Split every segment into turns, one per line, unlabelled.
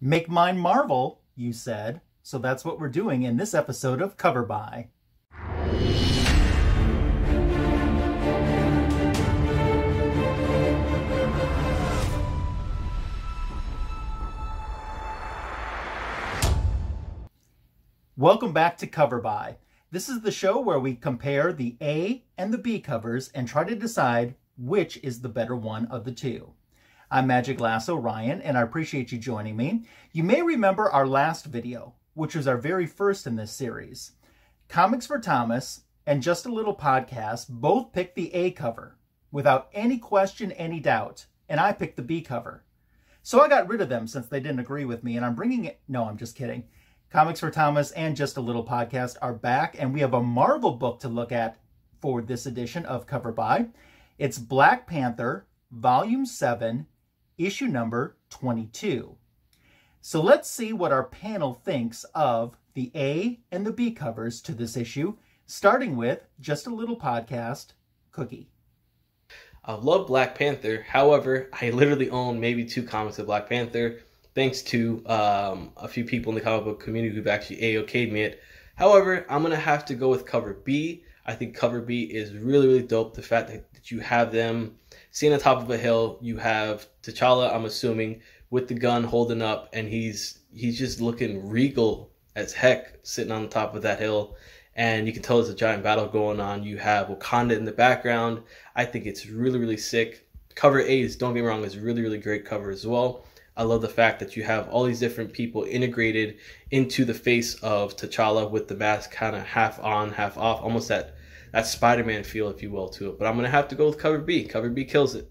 Make mine Marvel, you said. So that's what we're doing in this episode of Cover Bye. Welcome back to Cover Bye. This is the show where we compare the A and the B covers and try to decide which is the better one of the two. I'm Magic Lasso Ryan, and I appreciate you joining me. You may remember our last video, which was our very first in this series. Comics for Thomas and Just a Little Podcast both picked the A cover without any question, any doubt, and I picked the B cover. So I got rid of them since they didn't agree with me, and I'm bringing it. No, I'm just kidding. Comics for Thomas and Just a Little Podcast are back, and we have a Marvel book to look at for this edition of Cover Bye. It's Black Panther, Volume 7, issue number 22. So let's see what our panel thinks of the A and the B covers to this issue, starting with Just a Little Podcast, Cookie.
I love Black Panther. However, I literally own maybe two comics of Black Panther, thanks to um, a few people in the comic book community who've actually A-OK'd me it. However, I'm going to have to go with cover B. I think cover B is really, really dope. The fact that, that you have them seen on top of a hill. You have T'Challa, I'm assuming, with the gun holding up, and he's he's just looking regal as heck sitting on the top of that hill. And you can tell there's a giant battle going on. You have Wakanda in the background. I think it's really, really sick. Cover A is, don't get me wrong, is really, really great cover as well. I love the fact that you have all these different people integrated into the face of T'Challa with the mask kind of half on, half off, almost that that Spider-Man feel, if you will, to it. But I'm gonna have to go with cover B. Cover B kills it.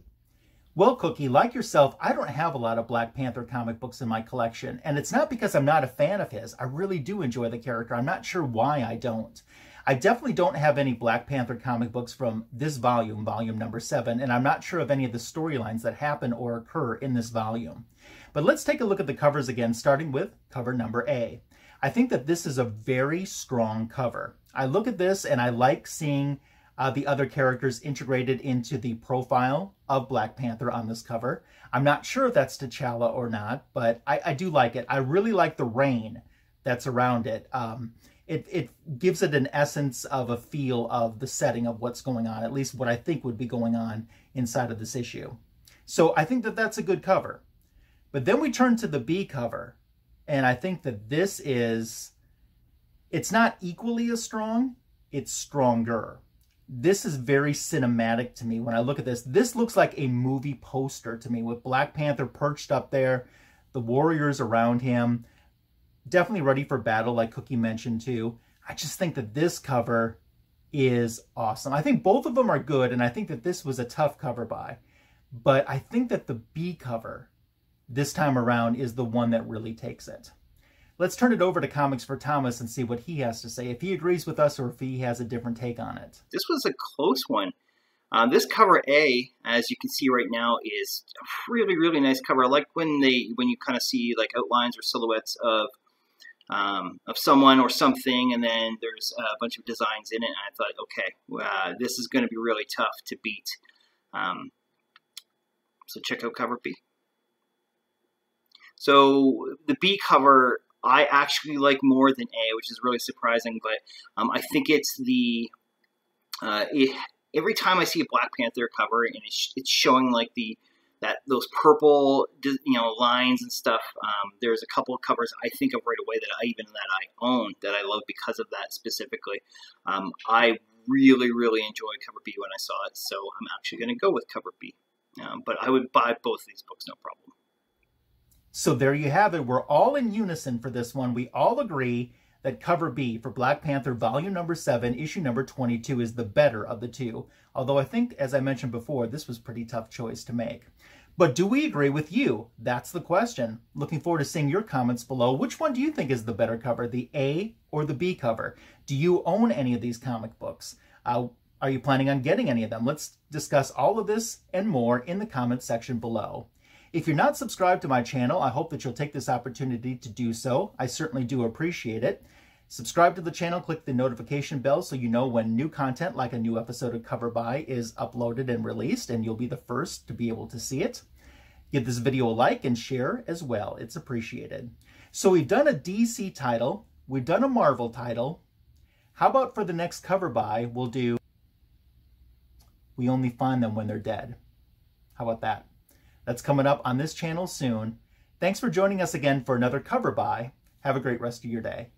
Well, Cookie, like yourself, I don't have a lot of Black Panther comic books in my collection, and it's not because I'm not a fan of his. I really do enjoy the character. I'm not sure why I don't. I definitely don't have any Black Panther comic books from this volume, volume number seven, and I'm not sure of any of the storylines that happen or occur in this volume. But let's take a look at the covers again, starting with cover number A. I think that this is a very strong cover. I look at this and I like seeing uh, the other characters integrated into the profile of Black Panther on this cover. I'm not sure if that's T'Challa or not, but I, I do like it. I really like the rain that's around it. Um, it. It gives it an essence of a feel of the setting of what's going on, at least what I think would be going on inside of this issue. So I think that that's a good cover. But then we turn to the B cover, and I think that this is it's not equally as strong, it's stronger. This is very cinematic to me when I look at this. This looks like a movie poster to me with Black Panther perched up there, the warriors around him, definitely ready for battle, like Cookie mentioned too. I just think that this cover is awesome. I think both of them are good, and I think that this was a tough cover by. But I think that the B cover this time around is the one that really takes it. Let's turn it over to Comics for Thomas and see what he has to say, if he agrees with us or if he has a different take on it.
This was a close one. Uh, this cover A, as you can see right now, is a really, really nice cover. I like when they when you kind of see like outlines or silhouettes of um, of someone or something, and then there's a bunch of designs in it. And I thought, okay, uh, this is going to be really tough to beat. Um, so check out cover B. So the B cover I actually like more than A, which is really surprising. But um, I think it's the uh, it, every time I see a Black Panther cover and it's, it's showing like the that those purple you know lines and stuff. Um, there's a couple of covers I think of right away that I even that I own that I love because of that specifically. Um, I really really enjoyed cover B when I saw it, so I'm actually going to go with cover B. Um, but I would buy both of these books no problem.
So there you have it. We're all in unison for this one. We all agree that cover B for Black Panther volume number 7, issue number 22 is the better of the two. Although I think, as I mentioned before, this was pretty tough choice to make. But do we agree with you? That's the question. Looking forward to seeing your comments below. Which one do you think is the better cover, the A or the B cover? Do you own any of these comic books? Uh, are you planning on getting any of them? Let's discuss all of this and more in the comments section below. If you're not subscribed to my channel, I hope that you'll take this opportunity to do so. I certainly do appreciate it. Subscribe to the channel, click the notification bell so you know when new content like a new episode of Cover Bye is uploaded and released, and you'll be the first to be able to see it. Give this video a like and share as well. It's appreciated. So we've done a DC title. We've done a Marvel title. How about for the next cover by, we'll do We Only Find Them When They're Dead. How about that? That's coming up on this channel soon. Thanks for joining us again for another cover by. Have a great rest of your day.